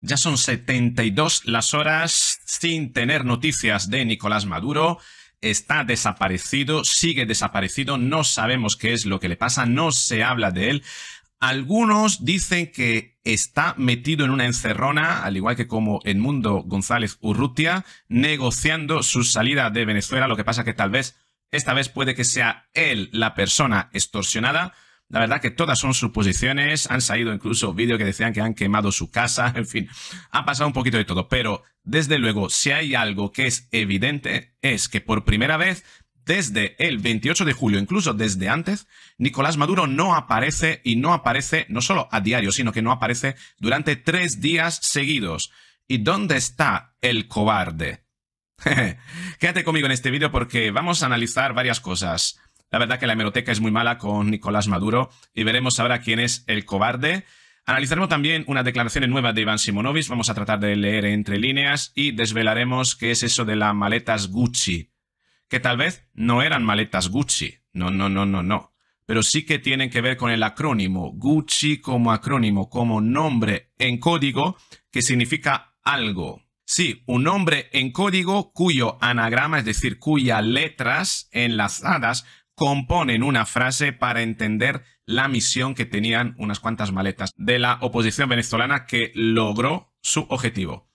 Ya son 72 las horas sin tener noticias de Nicolás Maduro. Está desaparecido, sigue desaparecido, no sabemos qué es lo que le pasa, no se habla de él. Algunos dicen que está metido en una encerrona, al igual que como Mundo González Urrutia, negociando su salida de Venezuela. Lo que pasa que tal vez esta vez puede que sea él la persona extorsionada. La verdad que todas son suposiciones, han salido incluso vídeos que decían que han quemado su casa, en fin, ha pasado un poquito de todo, pero desde luego, si hay algo que es evidente, es que por primera vez, desde el 28 de julio, incluso desde antes, Nicolás Maduro no aparece y no aparece no solo a diario, sino que no aparece durante tres días seguidos. ¿Y dónde está el cobarde? Quédate conmigo en este vídeo porque vamos a analizar varias cosas. La verdad que la hemeroteca es muy mala con Nicolás Maduro y veremos ahora quién es el cobarde. Analizaremos también una declaración nueva de Iván Simonovic, vamos a tratar de leer entre líneas y desvelaremos qué es eso de las maletas Gucci. Que tal vez no eran maletas Gucci, no, no, no, no, no. Pero sí que tienen que ver con el acrónimo, Gucci como acrónimo, como nombre en código que significa algo. Sí, un nombre en código cuyo anagrama, es decir, cuyas letras enlazadas componen una frase para entender la misión que tenían unas cuantas maletas de la oposición venezolana que logró su objetivo.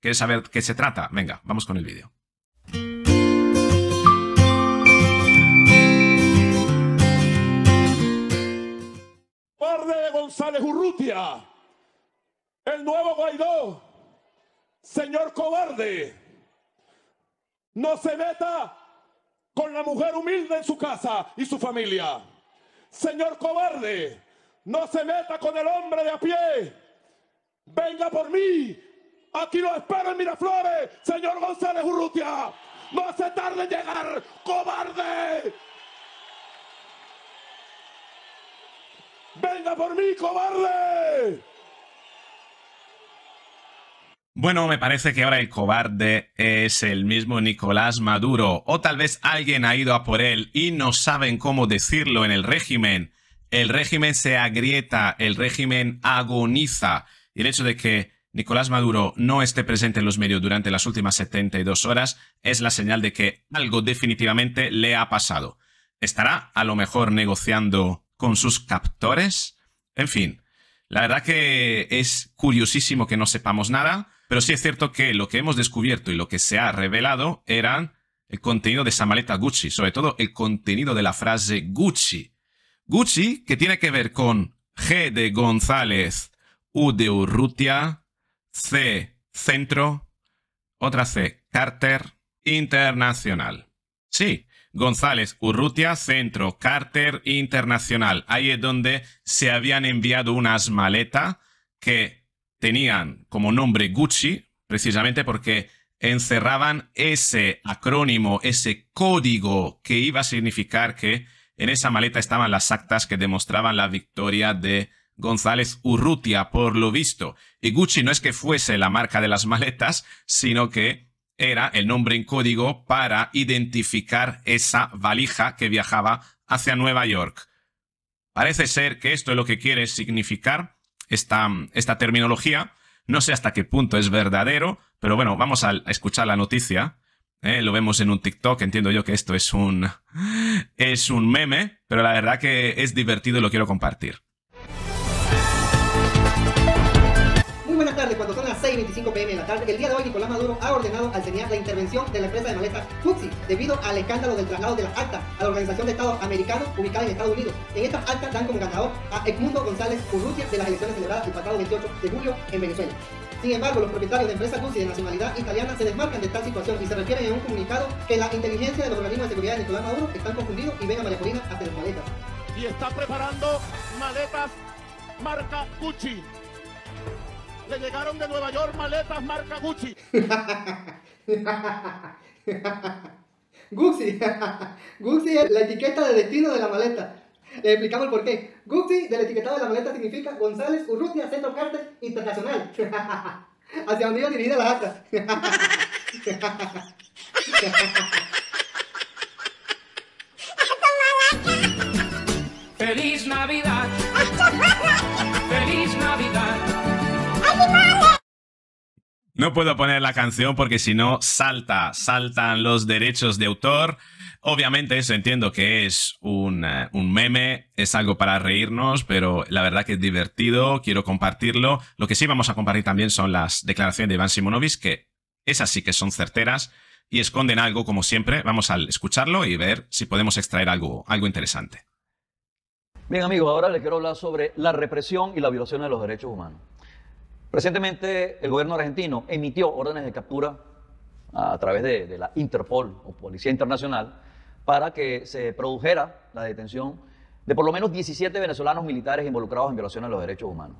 ¿Quieres saber qué se trata? Venga, vamos con el vídeo. de González Urrutia, el nuevo Guaidó, señor cobarde, no se meta con la mujer humilde en su casa y su familia. Señor cobarde, no se meta con el hombre de a pie. Venga por mí. Aquí lo espero en Miraflores, señor González Urrutia. No se tarde en llegar, cobarde. Venga por mí, cobarde. Bueno, me parece que ahora el cobarde es el mismo Nicolás Maduro, o tal vez alguien ha ido a por él y no saben cómo decirlo en el régimen. El régimen se agrieta, el régimen agoniza. Y el hecho de que Nicolás Maduro no esté presente en los medios durante las últimas 72 horas es la señal de que algo definitivamente le ha pasado. ¿Estará a lo mejor negociando con sus captores? En fin, la verdad que es curiosísimo que no sepamos nada. Pero sí es cierto que lo que hemos descubierto y lo que se ha revelado eran el contenido de esa maleta Gucci, sobre todo el contenido de la frase Gucci. Gucci, que tiene que ver con G de González, U de Urrutia, C, Centro, otra C, Carter, Internacional. Sí, González, Urrutia, Centro, Carter, Internacional. Ahí es donde se habían enviado unas maletas que tenían como nombre Gucci, precisamente porque encerraban ese acrónimo, ese código que iba a significar que en esa maleta estaban las actas que demostraban la victoria de González Urrutia, por lo visto. Y Gucci no es que fuese la marca de las maletas, sino que era el nombre en código para identificar esa valija que viajaba hacia Nueva York. Parece ser que esto es lo que quiere significar esta, esta terminología. No sé hasta qué punto es verdadero, pero bueno, vamos a, escuchar la noticia. ¿eh? Lo vemos en un TikTok, entiendo yo que esto es un, es un meme, pero la verdad que es divertido y lo quiero compartir. 6.25 pm de la tarde, el día de hoy Nicolás Maduro ha ordenado al CENIAR la intervención de la empresa de maletas Fuxi debido al escándalo del traslado de las actas a la Organización de Estados Americanos ubicada en Estados Unidos. En estas actas dan como ganador a Edmundo González Urrutia de las elecciones celebradas el pasado 28 de julio en Venezuela. Sin embargo, los propietarios de empresas Fuxi de nacionalidad italiana se desmarcan de esta situación y se refieren en un comunicado que la inteligencia de los organismos de seguridad de Nicolás Maduro están confundidos y ven a María Corina hacer maletas. Y está preparando maletas marca Gucci. Le llegaron de Nueva York maletas marca Gucci. Gucci. Gucci es la etiqueta de destino de la maleta. Le explicamos el por qué. Gucci del etiquetado de la maleta significa González Urrutia Centro Carter Internacional. Hacia donde iba dirigida la acta. Feliz Navidad. No puedo poner la canción porque si no salta, saltan los derechos de autor. Obviamente eso entiendo que es un, eh, un, meme, es algo para reírnos, pero la verdad que es divertido, quiero compartirlo. Lo que sí vamos a compartir también son las declaraciones de Iván Simonovic, que esas sí que son certeras y esconden algo como siempre. Vamos a escucharlo y ver si podemos extraer algo, algo interesante. Bien amigos, ahora les quiero hablar sobre la represión y la violación de los derechos humanos. Recientemente el gobierno argentino emitió órdenes de captura a través de, la Interpol o Policía Internacional para que se produjera la detención de por lo menos 17 venezolanos militares involucrados en violaciones de los derechos humanos.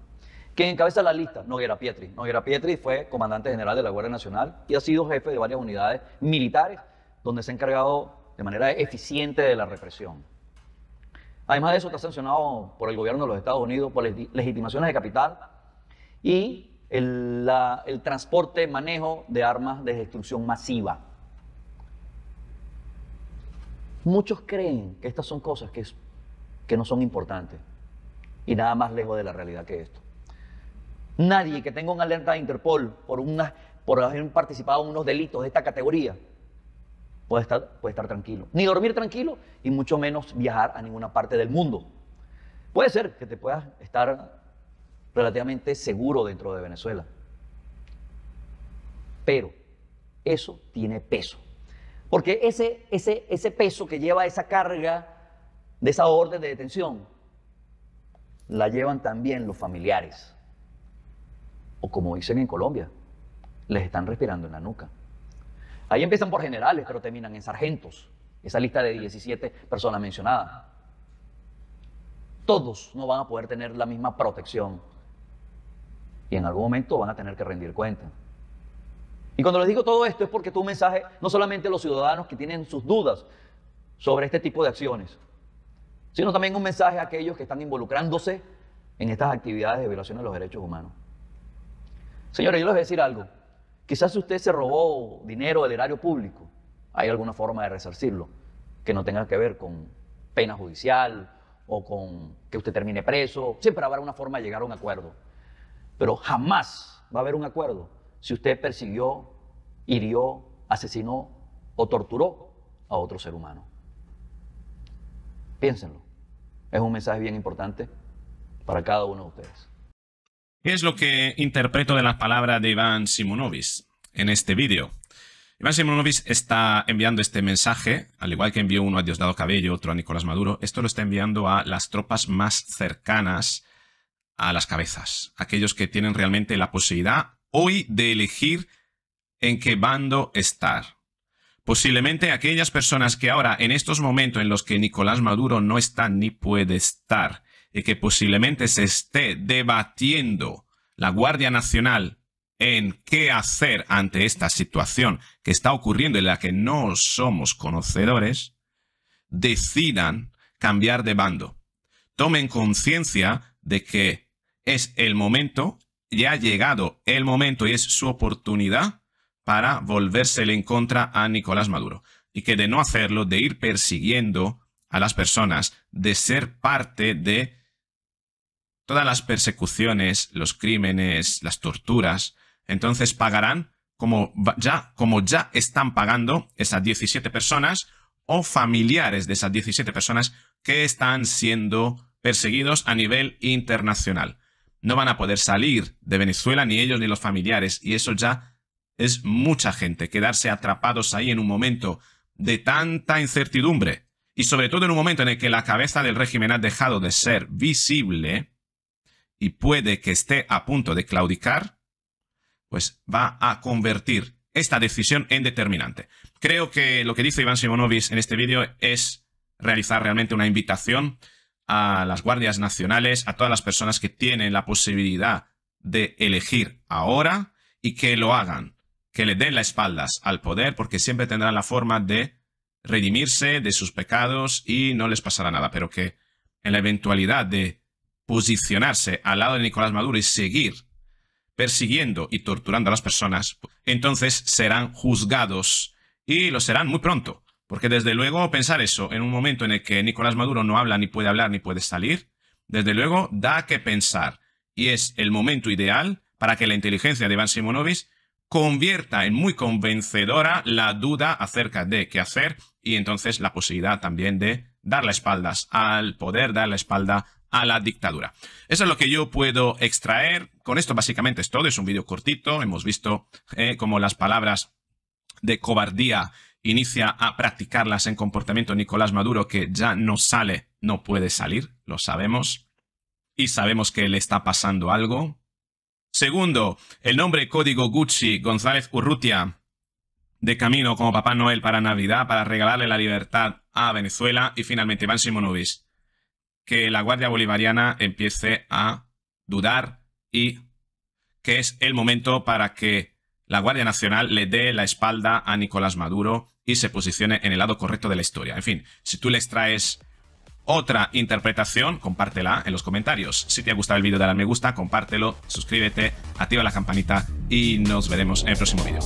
Quien encabeza la lista, Noguera Pietri. Noguera Pietri fue comandante general de la Guardia Nacional y ha sido jefe de varias unidades militares donde se ha encargado de manera eficiente de la represión. Además de eso, está sancionado por el gobierno de los Estados Unidos por legitimaciones de capital y el, transporte, manejo de armas de destrucción masiva. Muchos creen que estas son cosas que, que no son importantes y nada más lejos de la realidad que esto. Nadie que tenga una alerta de Interpol por, una, por haber participado en unos delitos de esta categoría puede estar, puede estar tranquilo. Ni dormir tranquilo y mucho menos viajar a ninguna parte del mundo. Puede ser que te puedas estar relativamente seguro dentro de Venezuela. Pero eso tiene peso. Porque ese, ese, ese peso que lleva esa carga de esa orden de detención, la llevan también los familiares. O como dicen en Colombia, les están respirando en la nuca. Ahí empiezan por generales, pero terminan en sargentos. Esa lista de 17 personas mencionadas. Todos no van a poder tener la misma protección y en algún momento van a tener que rendir cuenta. Y cuando les digo todo esto es porque tu mensaje no solamente a los ciudadanos que tienen sus dudas sobre este tipo de acciones, sino también un mensaje a aquellos que están involucrándose en estas actividades de violación de los derechos humanos. Señores, yo les voy a decir algo. Quizás si usted se robó dinero del erario público, hay alguna forma de resarcirlo que no tenga que ver con pena judicial o con que usted termine preso. Siempre habrá una forma de llegar a un acuerdo. Pero jamás va a haber un acuerdo si usted persiguió, hirió, asesinó o torturó a otro ser humano. Piénsenlo. Es un mensaje bien importante para cada uno de ustedes. ¿Qué es lo que interpreto de las palabras de Iván Simonovic en este vídeo? Iván Simonovic está enviando este mensaje, al igual que envió uno a Diosdado Cabello, otro a Nicolás Maduro, esto lo está enviando a las tropas más cercanas a las cabezas, aquellos que tienen realmente la posibilidad hoy de elegir en qué bando estar. Posiblemente aquellas personas que ahora, en estos momentos en los que Nicolás Maduro no está ni puede estar, y que posiblemente se esté debatiendo la Guardia Nacional en qué hacer ante esta situación que está ocurriendo en la que no somos conocedores, decidan cambiar de bando. Tomen conciencia de que es el momento, ya ha llegado el momento y es su oportunidad para volvérsele en contra a Nicolás Maduro. Y que de no hacerlo, de ir persiguiendo a las personas, de ser parte de todas las persecuciones, los crímenes, las torturas, entonces pagarán como ya, como ya están pagando esas 17 personas o familiares de esas 17 personas que están siendo perseguidos a nivel internacional no van a poder salir de Venezuela ni ellos ni los familiares y eso ya es mucha gente, quedarse atrapados ahí en un momento de tanta incertidumbre y sobre todo en un momento en el que la cabeza del régimen ha dejado de ser visible y puede que esté a punto de claudicar, pues va a convertir esta decisión en determinante. Creo que lo que dice Iván Simonovic en este vídeo es realizar realmente una invitación a las guardias nacionales, a todas las personas que tienen la posibilidad de elegir ahora y que lo hagan, que le den las espaldas al poder porque siempre tendrán la forma de redimirse de sus pecados y no les pasará nada, pero que en la eventualidad de posicionarse al lado de Nicolás Maduro y seguir persiguiendo y torturando a las personas, entonces serán juzgados y lo serán muy pronto. Porque desde luego pensar eso en un momento en el que Nicolás Maduro no habla, ni puede hablar, ni puede salir, desde luego da que pensar. Y es el momento ideal para que la inteligencia de Iván Simonovic convierta en muy convencedora la duda acerca de qué hacer y entonces la posibilidad también de dar la espaldas al poder, dar la espalda a la dictadura. Eso es lo que yo puedo extraer. Con esto básicamente es todo. Es un vídeo cortito. Hemos visto eh, cómo las palabras de cobardía inicia a practicarlas en comportamiento Nicolás Maduro, que ya no sale, no puede salir, lo sabemos. Y sabemos que le está pasando algo. Segundo, el nombre código Gucci González Urrutia de camino como Papá Noel para Navidad para regalarle la libertad a Venezuela. Y finalmente, Iván Simonovic, que la Guardia Bolivariana empiece a dudar y que es el momento para que la Guardia Nacional le dé la espalda a Nicolás Maduro y se posicione en el lado correcto de la historia. En fin, si tú le extraes otra interpretación, compártela en los comentarios. Si te ha gustado el vídeo, dale al me gusta, compártelo, suscríbete, activa la campanita y nos veremos en el próximo vídeo.